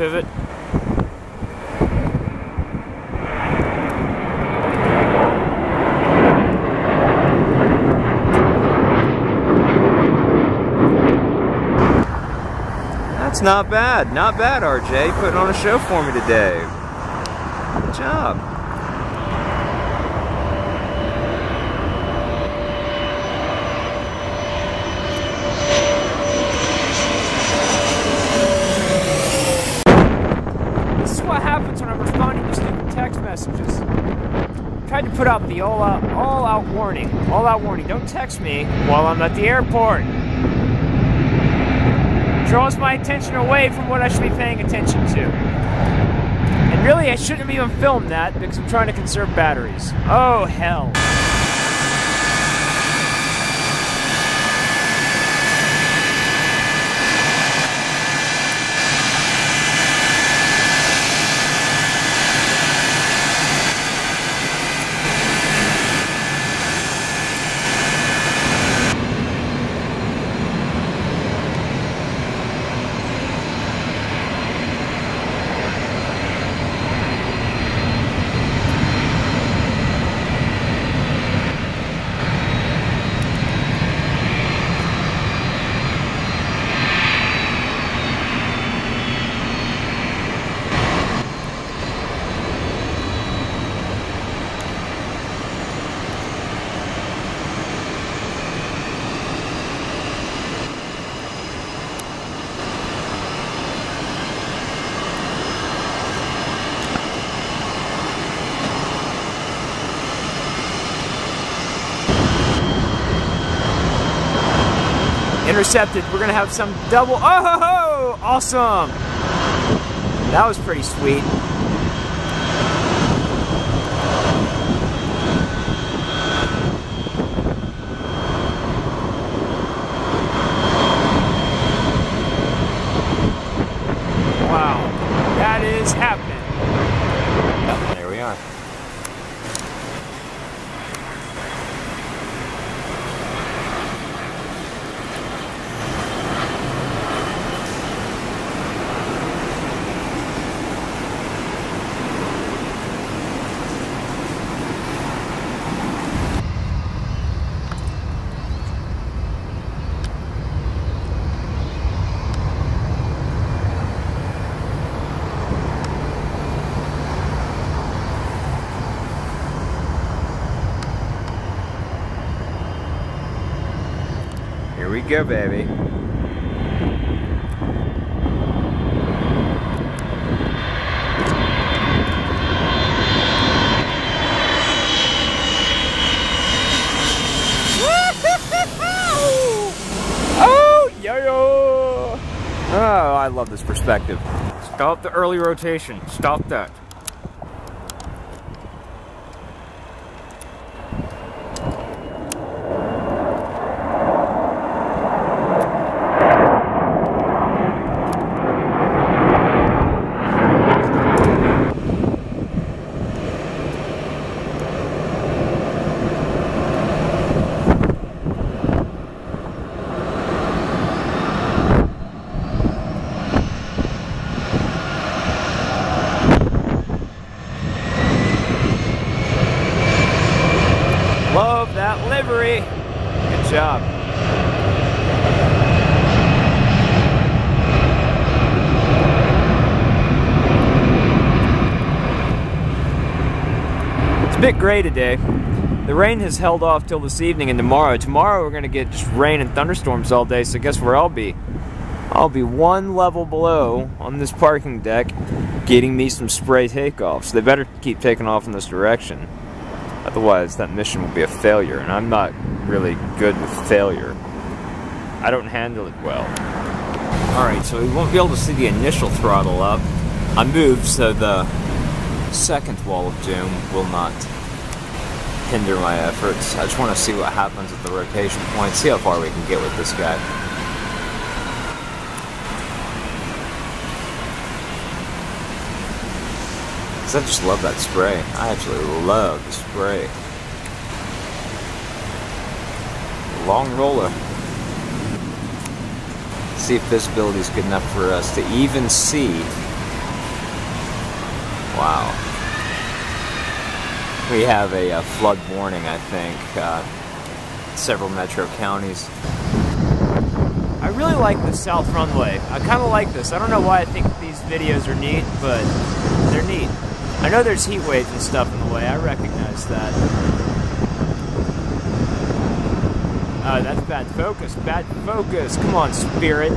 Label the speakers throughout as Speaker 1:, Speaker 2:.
Speaker 1: pivot. That's not bad. Not bad, RJ. Putting on a show for me today. Good job. What happens when I'm responding to stupid text messages. Tried to put out the all out, all out warning. All out warning. Don't text me while I'm at the airport. Draws my attention away from what I should be paying attention to. And really, I shouldn't have even filmed that because I'm trying to conserve batteries. Oh, hell. Intercepted. We're gonna have some double. Oh, ho, ho! awesome! That was pretty sweet. Wow, that is happening. Here we go, baby. Oh! Oh, I love this perspective. Stop the early rotation. Stop that. Love that livery. Good job. It's a bit gray today. The rain has held off till this evening and tomorrow. Tomorrow we're to get just rain and thunderstorms all day, so guess where I'll be? I'll be one level below on this parking deck getting me some spray takeoffs. They better keep taking off in this direction. Otherwise, that mission will be a failure, and I'm not really good with failure. I don't handle it well. Alright, so we won't be able to see the initial throttle up. I moved so the second wall of doom will not hinder my efforts. I just want to see what happens at the rotation point, see how far we can get with this guy. Cause I just love that spray. I absolutely love the spray. Long roller. See if visibility is good enough for us to even see Wow. We have a, a flood warning, I think, uh, several metro counties. I really like the south runway. I kind of like this. I don't know why I think these videos are neat, but they're neat. I know there's heat waves and stuff in the way. I recognize that. Oh, that's bad focus. Bad focus. Come on, Spirit.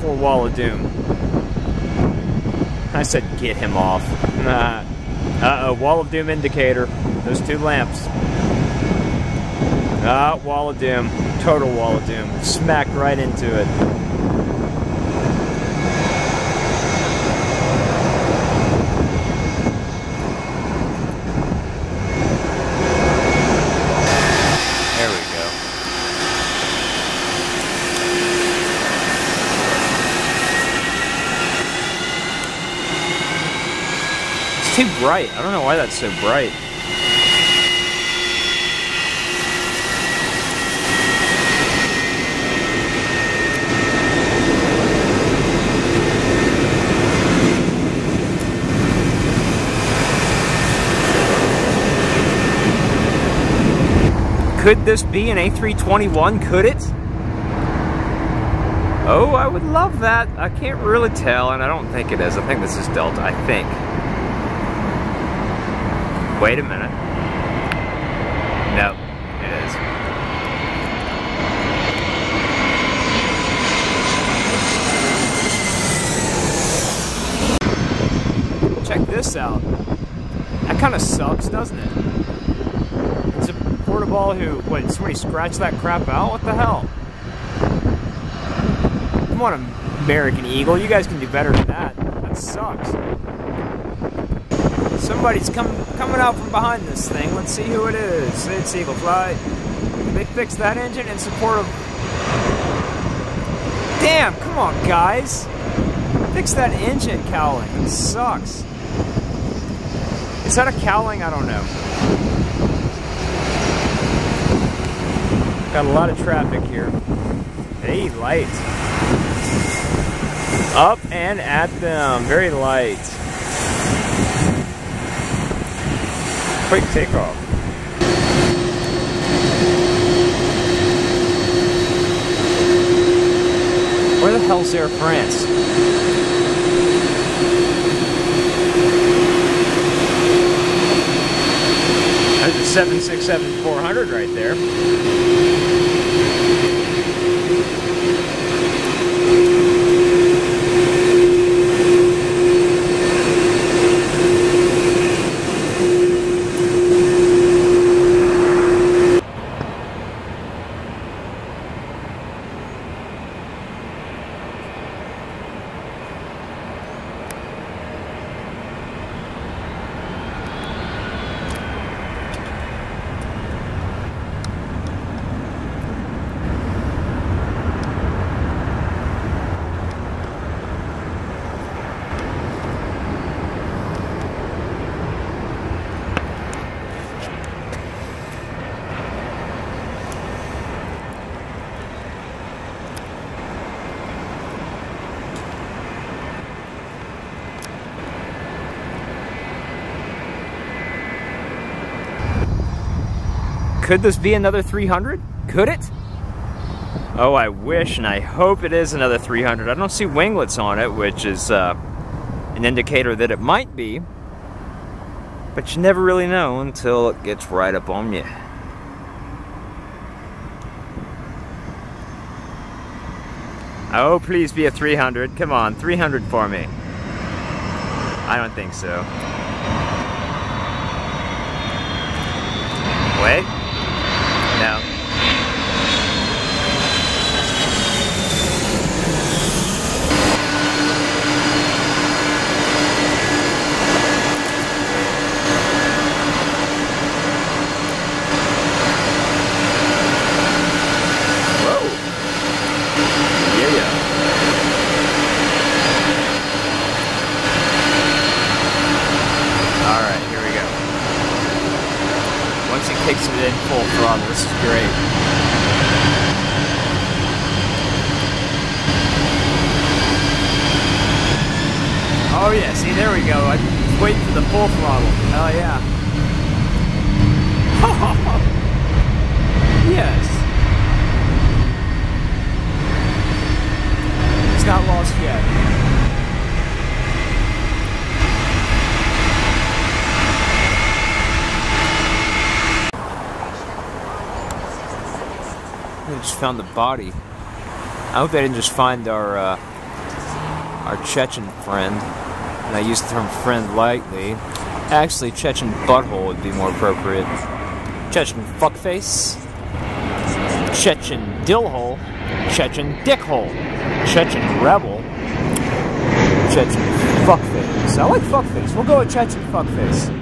Speaker 1: Before Wall of Doom. I said get him off. Uh-oh, Wall of Doom indicator. Those two lamps. Ah, Wall of Doom. Total Wall of Doom. Smacked right into it. Too bright. I don't know why that's so bright. Could this be an A321? Could it? Oh, I would love that. I can't really tell, and I don't think it is. I think this is Delta, I think. Wait a minute. No, it is. Check this out. That kind of sucks, doesn't it? It's a portable who, what, somebody scratched that crap out? What the hell? Come on, American Eagle, you guys can do better than that. That sucks. Somebody's coming coming out from behind this thing. Let's see who it is. It's Eagle Fly. They fixed that engine in support of... Damn, come on, guys. Fix that engine cowling. It sucks. Is that a cowling? I don't know. Got a lot of traffic here. Hey, light. Up and at them. Very light. Quick takeoff. Where the hell's Air France? There's a 767-400 right there. Could this be another 300? Could it? Oh, I wish and I hope it is another 300. I don't see winglets on it, which is uh, an indicator that it might be. But you never really know until it gets right up on you. Oh, please be a 300. Come on, 300 for me. I don't think so. Wait. No. Whoa. Yeah, yeah. All right, here we go. Once he kicks it in full throttle, this is great. Oh yeah, see there we go. I was waiting for the full throttle. Oh yeah. yes. It's not lost yet. They just found the body. I hope they didn't just find our uh, our Chechen friend. And I use the term friend lightly. Actually, Chechen butthole would be more appropriate. Chechen fuckface. Chechen dillhole. Chechen dickhole. Chechen rebel. Chechen fuckface. I like fuckface. We'll go with Chechen fuckface.